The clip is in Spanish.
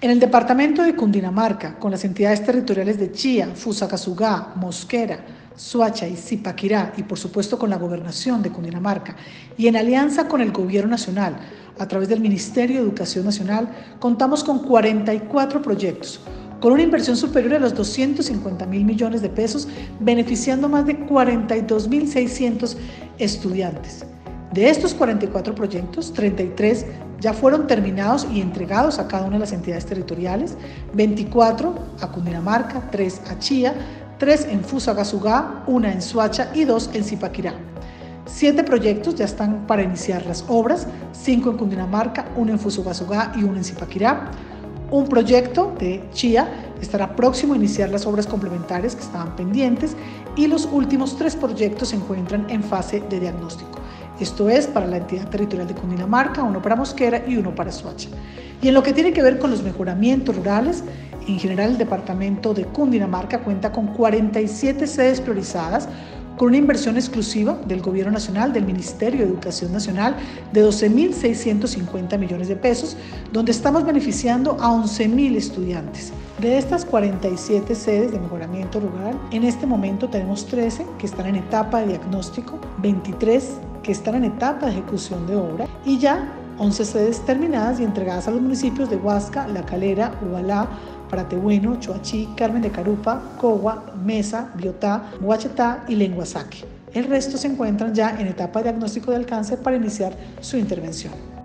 En el departamento de Cundinamarca, con las entidades territoriales de Chía, Fusagasugá, Mosquera, Suacha y Zipaquirá, y por supuesto con la gobernación de Cundinamarca, y en alianza con el gobierno nacional, a través del Ministerio de Educación Nacional, contamos con 44 proyectos, con una inversión superior a los 250 mil millones de pesos, beneficiando más de 42.600 estudiantes. De estos 44 proyectos, 33 ya fueron terminados y entregados a cada una de las entidades territoriales, 24 a Cundinamarca, 3 a Chía, 3 en Fusagasugá, 1 en Suacha y 2 en Zipaquirá. Siete proyectos ya están para iniciar las obras, 5 en Cundinamarca, 1 en Fusagasugá y 1 en Zipaquirá. Un proyecto de Chía estará próximo a iniciar las obras complementarias que estaban pendientes y los últimos tres proyectos se encuentran en fase de diagnóstico. Esto es para la entidad territorial de Cundinamarca, uno para Mosquera y uno para Soacha. Y en lo que tiene que ver con los mejoramientos rurales, en general el departamento de Cundinamarca cuenta con 47 sedes priorizadas con una inversión exclusiva del Gobierno Nacional, del Ministerio de Educación Nacional, de 12.650 millones de pesos, donde estamos beneficiando a 11.000 estudiantes. De estas 47 sedes de mejoramiento rural, en este momento tenemos 13 que están en etapa de diagnóstico, 23 que están en etapa de ejecución de obra y ya 11 sedes terminadas y entregadas a los municipios de Huasca, La Calera, Ubalá, Pratebueno, Choachí, Carmen de Carupa, Cogua, Mesa, Biotá, Huachetá y Lenguasaque. El resto se encuentran ya en etapa de diagnóstico de alcance para iniciar su intervención.